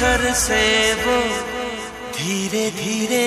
sir से वो धीरे धीरे